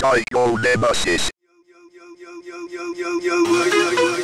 Psycho Nemesis. yo, yo, yo,